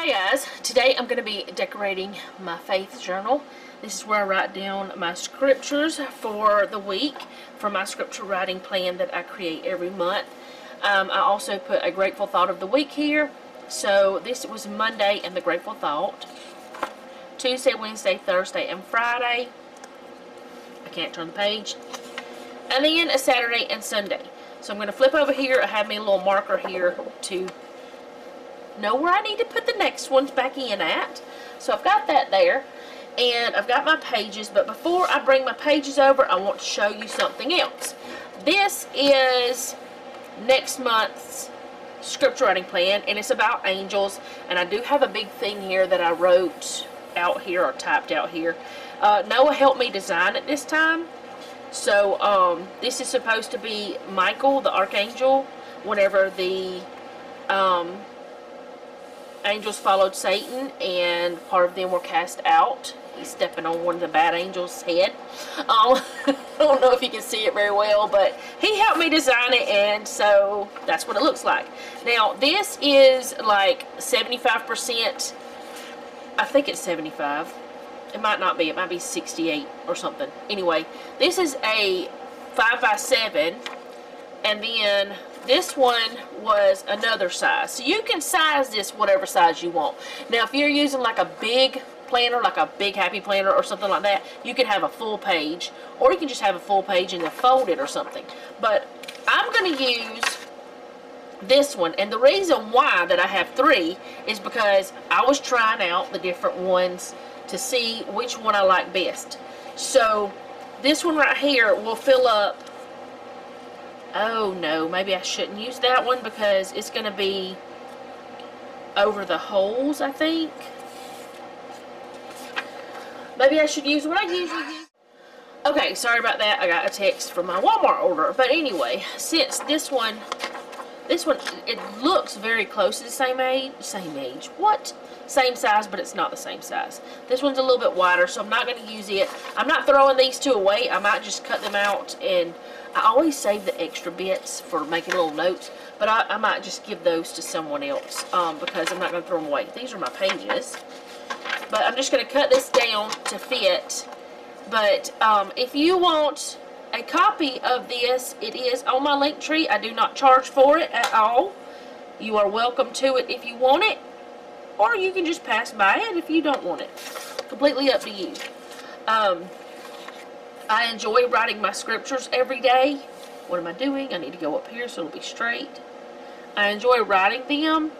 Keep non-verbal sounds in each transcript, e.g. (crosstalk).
Hey guys, today I'm going to be decorating my faith journal. This is where I write down my scriptures for the week for my scripture writing plan that I create every month. Um, I also put a grateful thought of the week here. So this was Monday and the grateful thought. Tuesday, Wednesday, Thursday, and Friday. I can't turn the page. And then a Saturday and Sunday. So I'm going to flip over here. I have me a little marker here to know where I need to put the next ones back in at. So I've got that there. And I've got my pages. But before I bring my pages over, I want to show you something else. This is next month's scripture writing plan. And it's about angels. And I do have a big thing here that I wrote out here or typed out here. Uh, Noah helped me design it this time. So um, this is supposed to be Michael, the archangel, whenever the um, angels followed Satan and part of them were cast out. He's stepping on one of the bad angels' head. Um, (laughs) I don't know if you can see it very well, but he helped me design it, and so that's what it looks like. Now, this is like 75%, I think it's 75. It might not be, it might be 68 or something. Anyway, this is a 5 by 7 and then this one was another size. So you can size this whatever size you want. Now if you're using like a big planner, like a big happy planner or something like that, you can have a full page or you can just have a full page and then fold it or something. But I'm going to use this one and the reason why that I have three is because I was trying out the different ones to see which one I like best. So this one right here will fill up Oh no, maybe I shouldn't use that one because it's going to be over the holes, I think. Maybe I should use what I usually use. Okay, sorry about that. I got a text from my Walmart order. But anyway, since this one, this one, it looks very close to the same age. Same age. What? Same size, but it's not the same size. This one's a little bit wider, so I'm not going to use it. I'm not throwing these two away. I might just cut them out and I always save the extra bits for making little notes, but I, I might just give those to someone else um, because I'm not going to throw them away. These are my pages. But I'm just going to cut this down to fit. But um, if you want a copy of this, it is on my Linktree. I do not charge for it at all. You are welcome to it if you want it. Or you can just pass by it if you don't want it. Completely up to you. Um, I enjoy writing my scriptures every day. What am I doing? I need to go up here so it'll be straight. I enjoy writing them.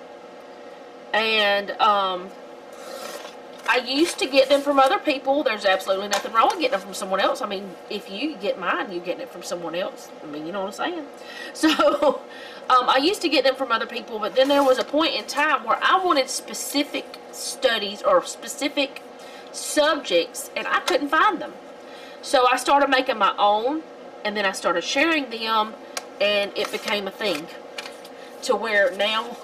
And um, I used to get them from other people. There's absolutely nothing wrong with getting them from someone else. I mean, if you get mine, you're getting it from someone else. I mean, you know what I'm saying? (laughs) So, um, I used to get them from other people, but then there was a point in time where I wanted specific studies or specific subjects, and I couldn't find them. So I started making my own, and then I started sharing them, and it became a thing. To where now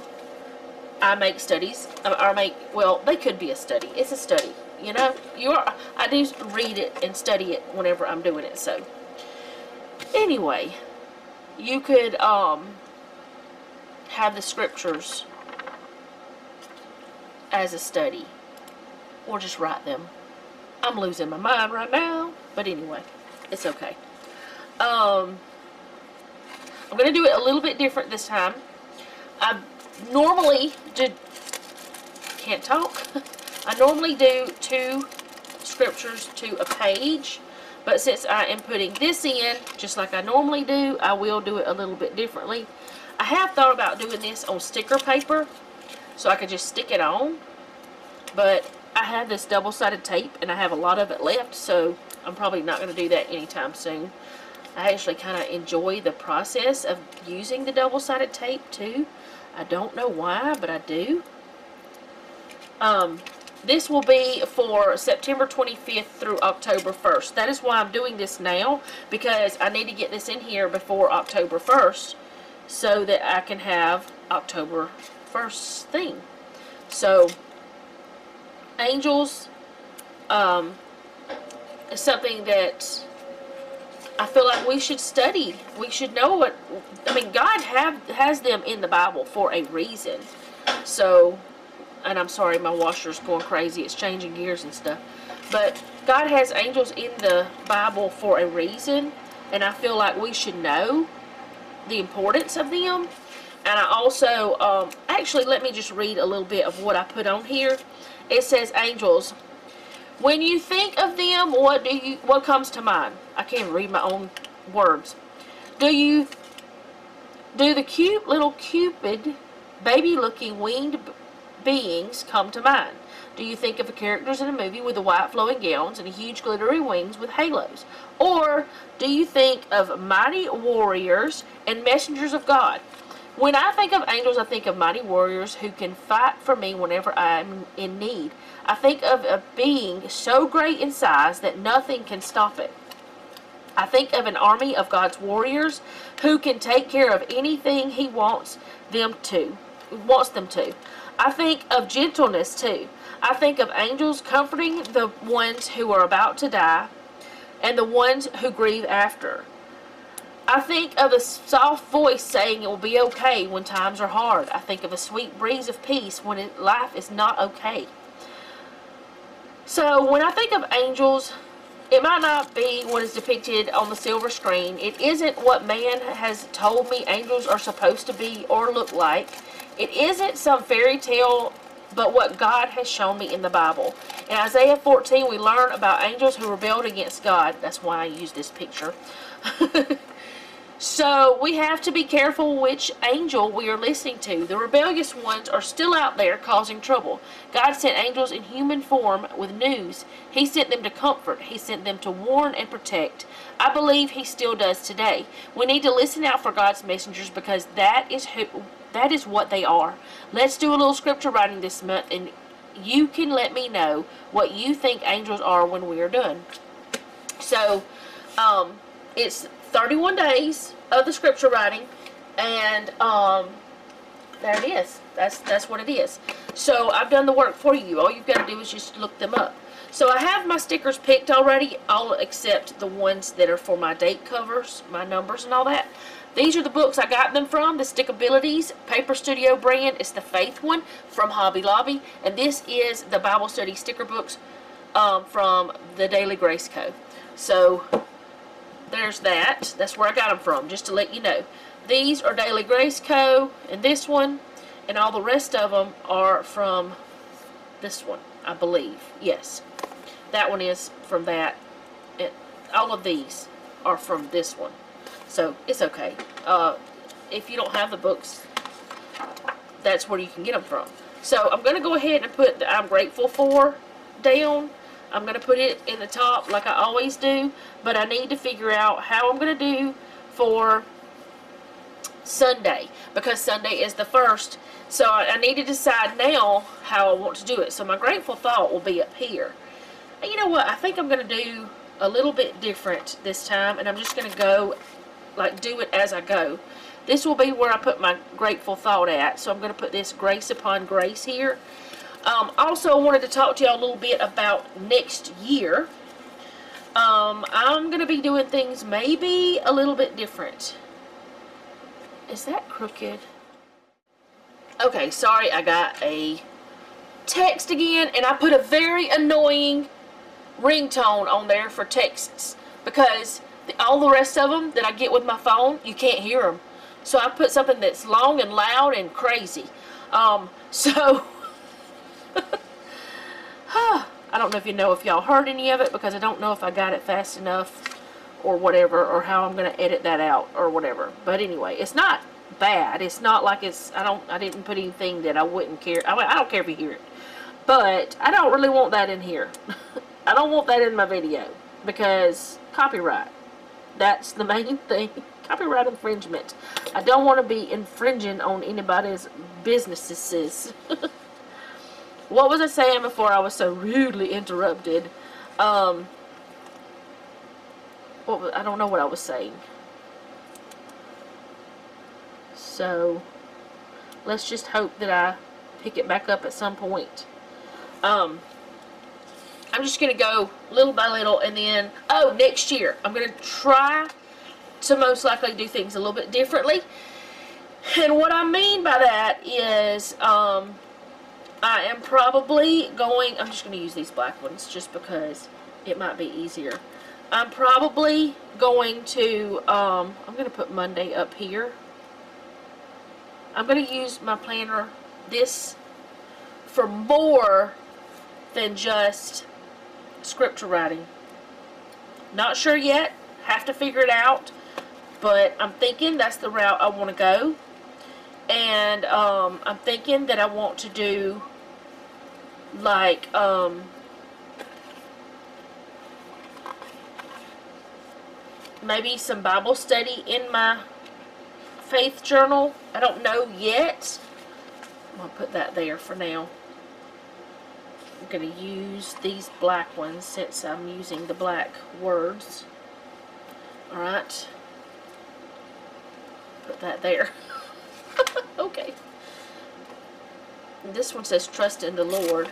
I make studies, or make, well, they could be a study. It's a study, you know? You are, I do read it and study it whenever I'm doing it, so. Anyway, you could um, have the scriptures as a study, or just write them. I'm losing my mind right now. But anyway, it's okay. Um, I'm going to do it a little bit different this time. I normally do, can't talk. (laughs) I normally do two scriptures to a page. But since I am putting this in, just like I normally do, I will do it a little bit differently. I have thought about doing this on sticker paper, so I could just stick it on. But I have this double-sided tape, and I have a lot of it left, so I'm probably not going to do that anytime soon. I actually kind of enjoy the process of using the double-sided tape, too. I don't know why, but I do. Um, this will be for September 25th through October 1st. That is why I'm doing this now, because I need to get this in here before October 1st, so that I can have October 1st thing. So, angels um, is something that I feel like we should study. We should know what, I mean, God have, has them in the Bible for a reason. So, and I'm sorry, my washer's going crazy. It's changing gears and stuff. But God has angels in the Bible for a reason, and I feel like we should know the importance of them. And I also, um, actually, let me just read a little bit of what I put on here. It says angels. When you think of them, what do you, what comes to mind? I can't read my own words. Do you, do the cute little cupid, baby-looking winged beings come to mind? Do you think of the characters in a movie with the white flowing gowns and huge glittery wings with halos? Or do you think of mighty warriors and messengers of God? When I think of angels, I think of mighty warriors who can fight for me whenever I'm in need. I think of a being so great in size that nothing can stop it. I think of an army of God's warriors who can take care of anything he wants them to, wants them to. I think of gentleness too. I think of angels comforting the ones who are about to die and the ones who grieve after. I think of a soft voice saying it will be okay when times are hard. I think of a sweet breeze of peace when it, life is not okay. So when I think of angels, it might not be what is depicted on the silver screen. It isn't what man has told me angels are supposed to be or look like. It isn't some fairy tale but what God has shown me in the Bible. In Isaiah 14, we learn about angels who rebelled against God. That's why I use this picture. (laughs) so we have to be careful which angel we are listening to. The rebellious ones are still out there causing trouble. God sent angels in human form with news. He sent them to comfort. He sent them to warn and protect. I believe he still does today. We need to listen out for God's messengers because that is who that is what they are. Let's do a little scripture writing this month and you can let me know what you think angels are when we are done. So, um, it's 31 days of the scripture writing and um, there it is. That's, that's what it is. So, I've done the work for you. All you've got to do is just look them up. So I have my stickers picked already, all except the ones that are for my date covers, my numbers and all that. These are the books I got them from, the Stickabilities Paper Studio brand. It's the Faith one from Hobby Lobby. And this is the Bible Study sticker books um, from the Daily Grace Co. So, there's that. That's where I got them from, just to let you know. These are Daily Grace Co. and this one. And all the rest of them are from this one, I believe. Yes. That one is from that. It, all of these are from this one. So it's okay. Uh, if you don't have the books, that's where you can get them from. So I'm going to go ahead and put the I'm grateful for down. I'm going to put it in the top like I always do. But I need to figure out how I'm going to do for Sunday. Because Sunday is the first. So I need to decide now how I want to do it. So my grateful thought will be up here. And you know what? I think I'm going to do a little bit different this time. And I'm just going to go like do it as I go. This will be where I put my grateful thought at. So I'm going to put this grace upon grace here. Um, also, I wanted to talk to y'all a little bit about next year. Um, I'm going to be doing things maybe a little bit different. Is that crooked? Okay, sorry, I got a text again, and I put a very annoying ringtone on there for texts because all the rest of them that I get with my phone, you can't hear them. So I put something that's long and loud and crazy. Um, (laughs) so, (sighs) I don't know if you know if y'all heard any of it because I don't know if I got it fast enough or whatever or how I'm going to edit that out or whatever. But anyway, it's not bad. It's not like it's, I don't, I didn't put anything that I wouldn't care. I, I don't care if you hear it. But I don't really want that in here. (laughs) I don't want that in my video because copyright. That's the main (laughs) thing. Copyright infringement. I don't want to be infringing on anybody's businesses. (laughs) what was I saying before I was so rudely interrupted? Um, what was, I don't know what I was saying. So, let's just hope that I pick it back up at some point. Um, I'm just going to go little by little and then, oh, next year, I'm going to try to most likely do things a little bit differently. And what I mean by that is, um, I am probably going, I'm just going to use these black ones just because it might be easier. I'm probably going to, um, I'm going to put Monday up here. I'm going to use my planner, this, for more than just scripture writing. Not sure yet. Have to figure it out. But I'm thinking that's the route I want to go. And um, I'm thinking that I want to do like um, maybe some Bible study in my faith journal. I don't know yet. I'm going to put that there for now. I'm going to use these black ones since I'm using the black words. Alright. Put that there. (laughs) okay. This one says trust in the Lord.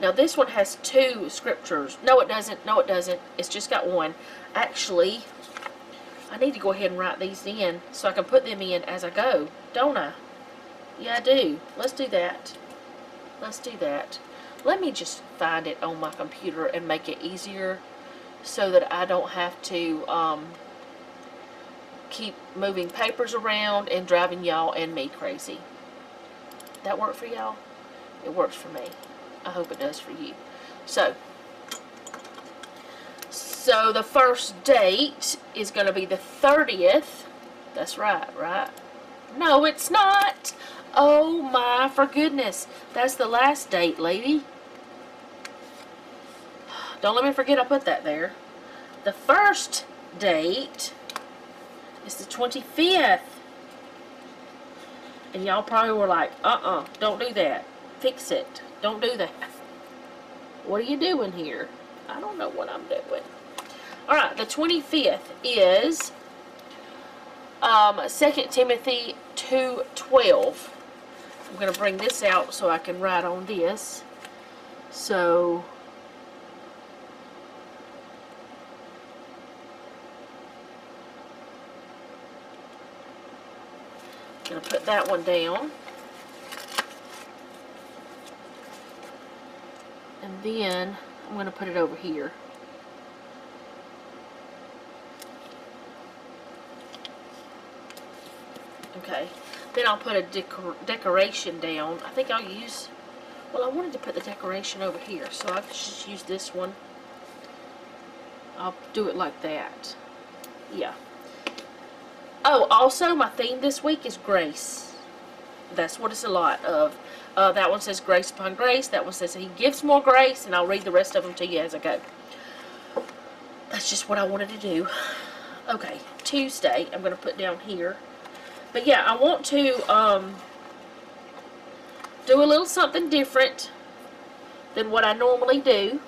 Now this one has two scriptures. No it doesn't. No it doesn't. It's just got one. Actually, I need to go ahead and write these in so I can put them in as I go. Don't I? Yeah, I do. Let's do that. Let's do that. Let me just find it on my computer and make it easier so that I don't have to um, keep moving papers around and driving y'all and me crazy. That work for y'all? It works for me. I hope it does for you. So, so the first date is going to be the 30th. That's right, right? No, it's not. Oh my, for goodness. That's the last date, lady. Don't let me forget I put that there. The first date is the 25th. And y'all probably were like, uh-uh, don't do that. Fix it. Don't do that. What are you doing here? I don't know what I'm doing. Alright, the 25th is um, 2 Timothy 2.12. I'm going to bring this out so I can write on this. So, I'm going to put that one down. And then I'm going to put it over here. Okay. Then I'll put a decor decoration down. I think I'll use, well, I wanted to put the decoration over here, so I'll just use this one. I'll do it like that. Yeah. Oh, also, my theme this week is grace. That's what it's a lot of. Uh, that one says grace upon grace. That one says he gives more grace, and I'll read the rest of them to you as I go. That's just what I wanted to do. Okay, Tuesday, I'm going to put down here. But yeah, I want to um, do a little something different than what I normally do.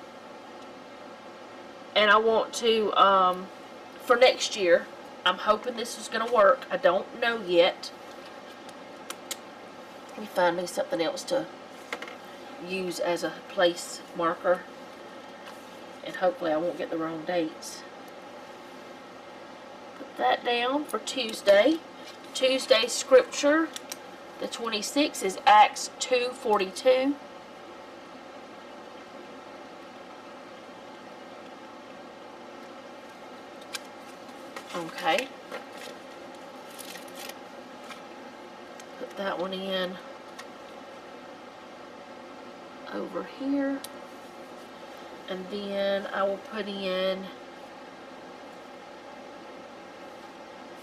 And I want to, um, for next year, I'm hoping this is going to work. I don't know yet. Let me find me something else to use as a place marker. And hopefully I won't get the wrong dates. Put that down for Tuesday. Tuesday scripture, the 26th is Acts 2.42. Okay. Put that one in over here. And then I will put in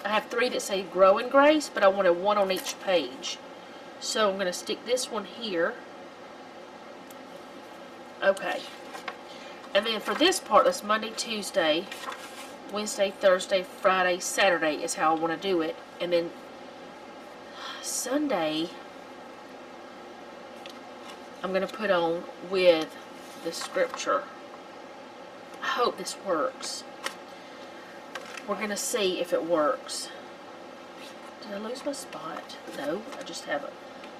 I have three that say grow in grace, but I wanted one on each page. So I'm going to stick this one here. Okay. And then for this part, that's Monday, Tuesday, Wednesday, Thursday, Friday, Saturday is how I want to do it. And then Sunday, I'm going to put on with the scripture. I hope this works. We're going to see if it works. Did I lose my spot? No, I just haven't.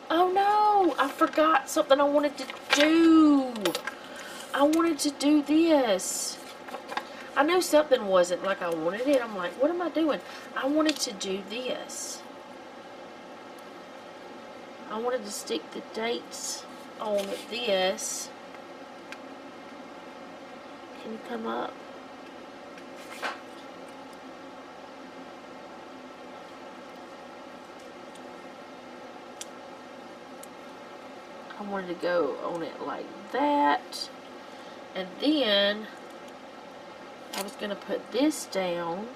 Oh no, I forgot something I wanted to do. I wanted to do this. I knew something wasn't like I wanted it. I'm like, what am I doing? I wanted to do this. I wanted to stick the dates on this. Can you come up? I wanted to go on it like that. And then I was going to put this down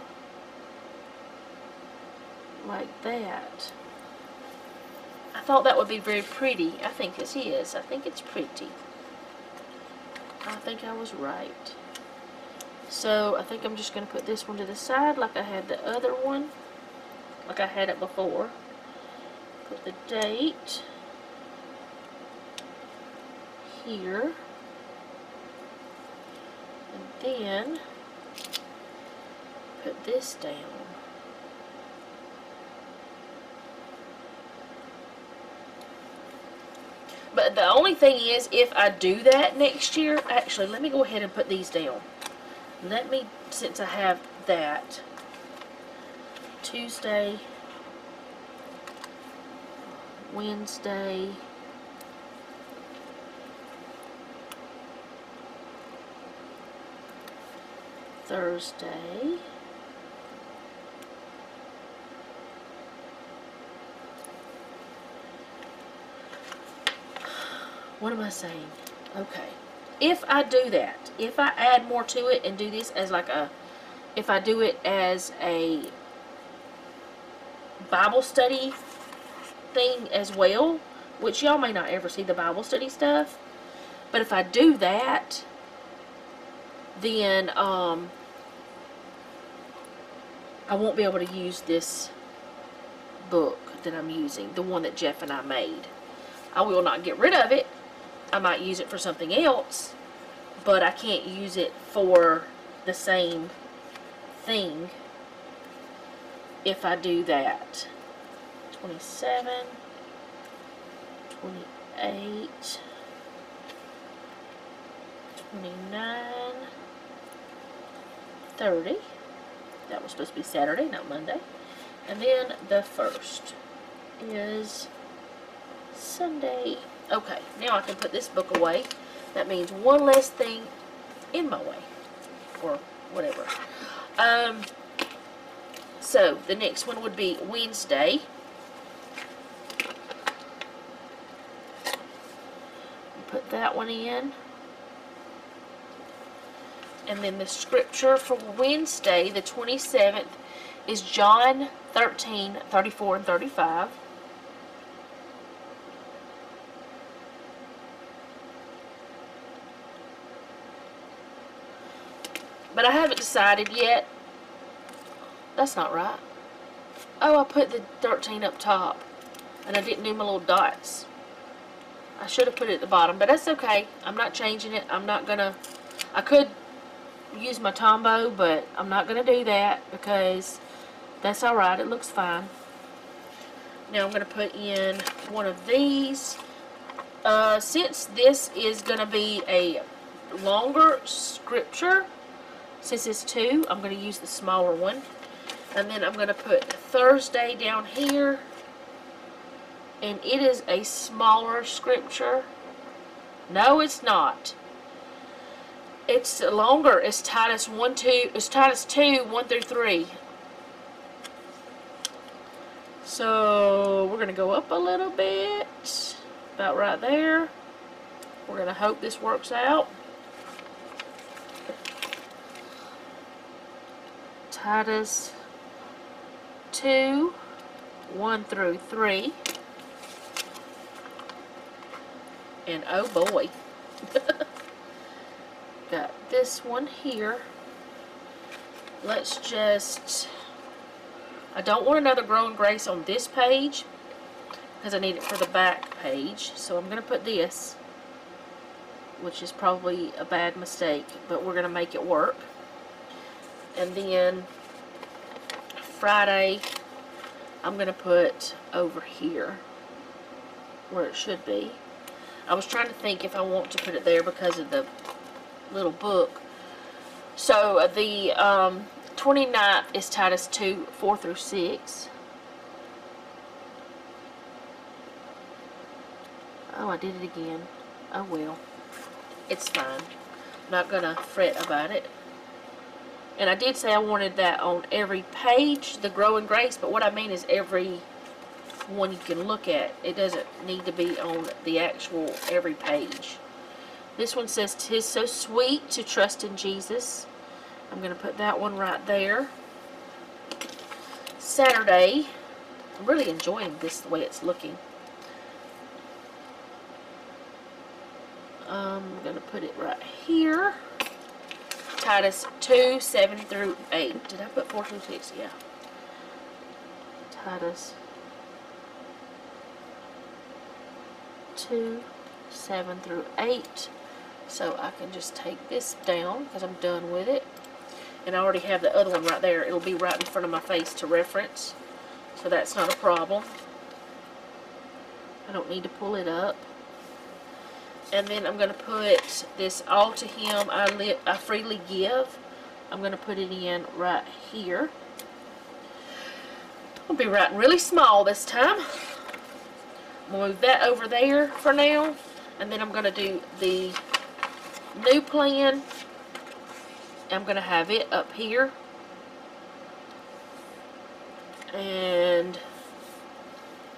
like that. I thought that would be very pretty. I think it is. I think it's pretty. I think I was right. So I think I'm just going to put this one to the side like I had the other one. Like I had it before. Put the date here. And then put this down. But the only thing is, if I do that next year, actually, let me go ahead and put these down. Let me, since I have that, Tuesday, Wednesday, Thursday, what am I saying? Okay. If I do that, if I add more to it and do this as like a, if I do it as a Bible study thing as well, which y'all may not ever see the Bible study stuff, but if I do that, then um, I won't be able to use this book that I'm using, the one that Jeff and I made. I will not get rid of it I might use it for something else, but I can't use it for the same thing if I do that. 27, 28, 29, 30. That was supposed to be Saturday, not Monday. And then the first is Sunday. Okay, now I can put this book away. That means one less thing in my way. Or whatever. Um, so, the next one would be Wednesday. Put that one in. And then the scripture for Wednesday, the 27th, is John 13, 34 and 35. But I haven't decided yet. That's not right. Oh, I put the 13 up top. And I didn't do my little dots. I should have put it at the bottom, but that's okay. I'm not changing it. I'm not going to... I could use my Tombow, but I'm not going to do that because that's alright. It looks fine. Now I'm going to put in one of these. Uh, since this is going to be a longer scripture, since it's two, I'm going to use the smaller one. And then I'm going to put Thursday down here. And it is a smaller scripture. No, it's not. It's longer. It's Titus 1, 2, it's Titus 2, 1 through 3. So, we're going to go up a little bit. About right there. We're going to hope this works out. Titus 2, 1 through 3. And oh boy. (laughs) This one here. Let's just... I don't want another Growing Grace on this page because I need it for the back page. So I'm going to put this, which is probably a bad mistake, but we're going to make it work and then Friday I'm going to put over here where it should be. I was trying to think if I want to put it there because of the little book. So uh, the um, 29th is Titus 2, 4 through 6. Oh, I did it again. Oh well. It's fine. Not gonna fret about it. And I did say I wanted that on every page, the Growing Grace, but what I mean is every one you can look at. It doesn't need to be on the actual every page. This one says, Tis so sweet to trust in Jesus. I'm going to put that one right there. Saturday. I'm really enjoying this the way it's looking. I'm going to put it right here. Titus 2, 7 through 8. Did I put 4 through 6? Yeah. Titus 2, 7 through 8. So I can just take this down because I'm done with it. And I already have the other one right there. It'll be right in front of my face to reference. So that's not a problem. I don't need to pull it up. And then I'm going to put this all to him I, I freely give. I'm going to put it in right here. I'll be writing really small this time. Move that over there for now. And then I'm going to do the new plan. I'm going to have it up here. And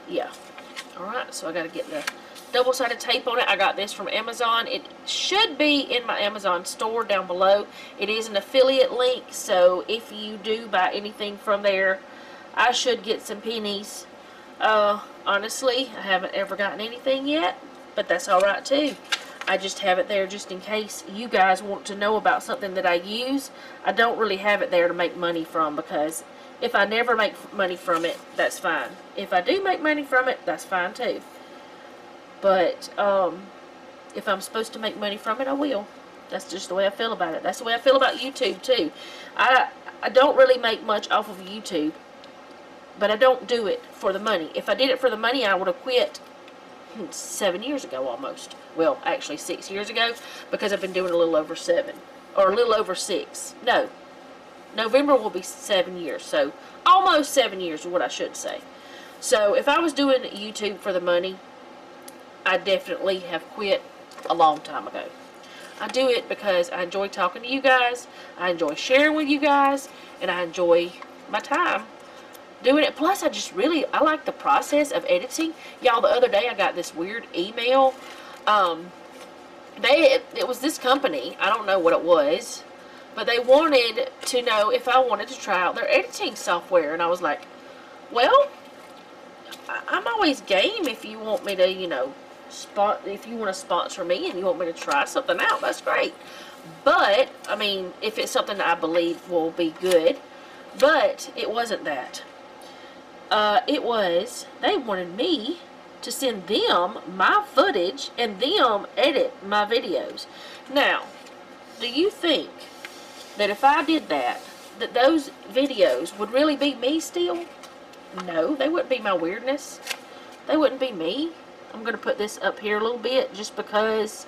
yeah. Alright, so I got to get the double-sided tape on it. I got this from Amazon. It should be in my Amazon store down below. It is an affiliate link, so if you do buy anything from there, I should get some pennies. Uh, honestly, I haven't ever gotten anything yet, but that's alright too. I just have it there just in case you guys want to know about something that I use. I don't really have it there to make money from because if I never make money from it, that's fine. If I do make money from it, that's fine too. But um, if I'm supposed to make money from it, I will. That's just the way I feel about it. That's the way I feel about YouTube too. I I don't really make much off of YouTube, but I don't do it for the money. If I did it for the money, I would have quit seven years ago almost. Well, actually six years ago because I've been doing a little over seven. Or a little over six. No. November will be seven years. So almost seven years is what I should say. So if I was doing YouTube for the money, I definitely have quit a long time ago. I do it because I enjoy talking to you guys. I enjoy sharing with you guys. And I enjoy my time doing it. Plus, I just really, I like the process of editing. Y'all, the other day I got this weird email. Um, they, it, it was this company. I don't know what it was. But they wanted to know if I wanted to try out their editing software. And I was like, well, I'm always game if you want me to, you know, spot if you want to sponsor me and you want me to try something out, that's great. But, I mean, if it's something I believe will be good, but it wasn't that uh, it was they wanted me to send them my footage and them edit my videos. Now, do you think that if I did that, that those videos would really be me still? No, they wouldn't be my weirdness. They wouldn't be me. I'm going to put this up here a little bit just because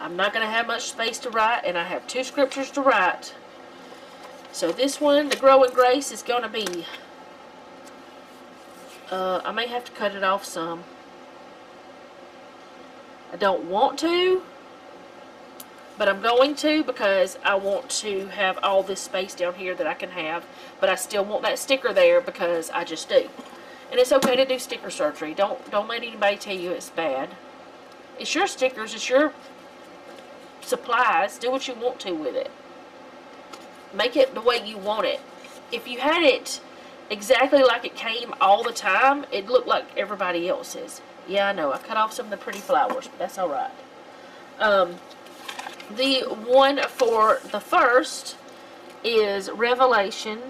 I'm not going to have much space to write and I have two scriptures to write. So this one, the Growing Grace, is going to be uh, I may have to cut it off some. I don't want to, but I'm going to because I want to have all this space down here that I can have, but I still want that sticker there because I just do. And it's okay to do sticker surgery. Don't don't let anybody tell you it's bad. It's your stickers, it's your supplies. Do what you want to with it. Make it the way you want it. If you had it exactly like it came all the time, it looked like everybody else's. Yeah, I know. I cut off some of the pretty flowers, but that's alright. Um, the one for the first is Revelation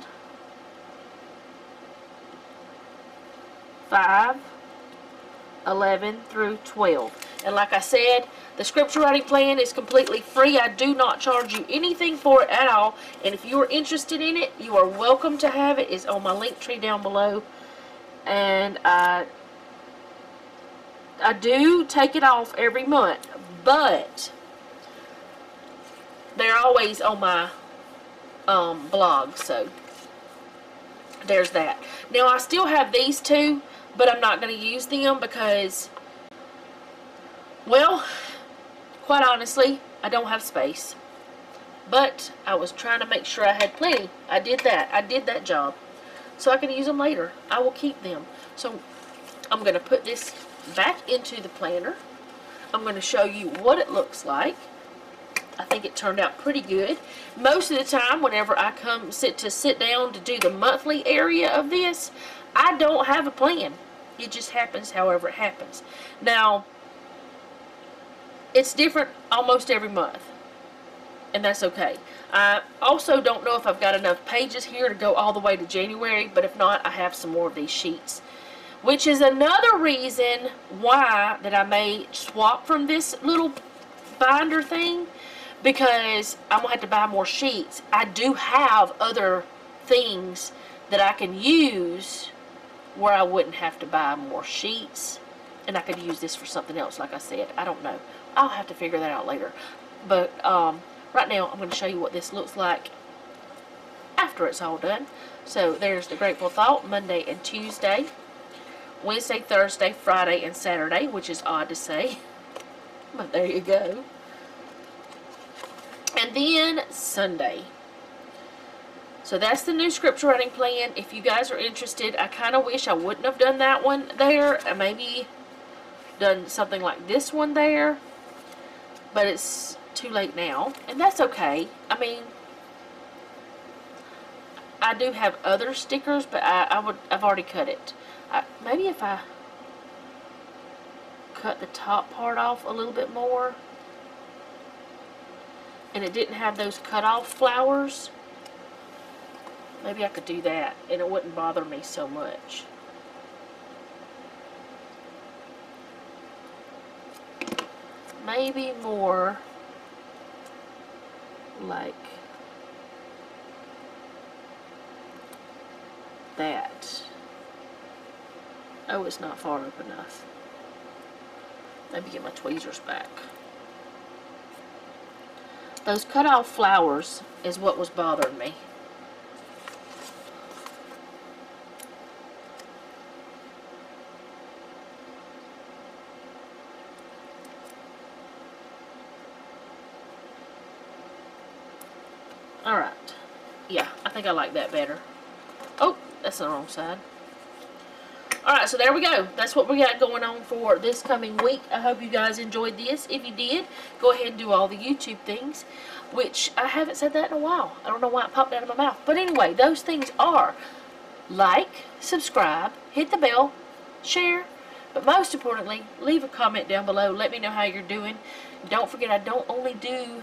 5, 11 through 12. And like I said, the scripture writing plan is completely free. I do not charge you anything for it at all. And if you are interested in it, you are welcome to have it. It's on my Linktree down below. And I, I do take it off every month. But they're always on my um, blog. So there's that. Now I still have these two, but I'm not going to use them because Well, quite honestly, I don't have space. But I was trying to make sure I had plenty. I did that. I did that job. So I can use them later. I will keep them. So I'm going to put this back into the planner. I'm going to show you what it looks like. I think it turned out pretty good. Most of the time, whenever I come sit to sit down to do the monthly area of this, I don't have a plan. It just happens however it happens. Now, it's different almost every month. And that's okay. I also don't know if I've got enough pages here to go all the way to January, but if not, I have some more of these sheets. Which is another reason why that I may swap from this little binder thing because I'm going to have to buy more sheets. I do have other things that I can use where I wouldn't have to buy more sheets and I could use this for something else like I said. I don't know. I'll have to figure that out later. But um, right now I'm going to show you what this looks like after it's all done. So there's the Grateful Thought Monday and Tuesday. Wednesday, Thursday, Friday, and Saturday, which is odd to say. (laughs) But there you go. And then Sunday. So that's the new scripture writing plan. If you guys are interested, I kind of wish I wouldn't have done that one there. Maybe done something like this one there. But it's too late now. And that's okay. I mean, I do have other stickers, but I, I would, I've already cut it. I, maybe if I cut the top part off a little bit more and it didn't have those cut off flowers, maybe I could do that and it wouldn't bother me so much. Maybe more like that. Oh, it's not far up enough. Maybe get my tweezers back. Those cut off flowers is what was bothering me. Alright. Yeah, I think I like that better. Oh, that's the wrong side. Alright, so there we go. That's what we got going on for this coming week. I hope you guys enjoyed this. If you did, go ahead and do all the YouTube things, which I haven't said that in a while. I don't know why it popped out of my mouth. But anyway, those things are like, subscribe, hit the bell, share, but most importantly, leave a comment down below. Let me know how you're doing. Don't forget, I don't only do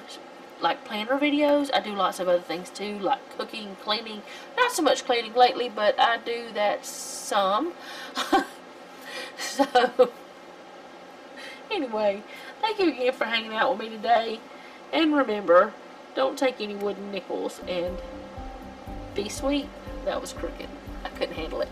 like planner videos. I do lots of other things too, like cooking, cleaning. Not so much cleaning lately, but I do that some. (laughs) so, anyway, thank you again for hanging out with me today. And remember, don't take any wooden nickels and be sweet. That was crooked. I couldn't handle it.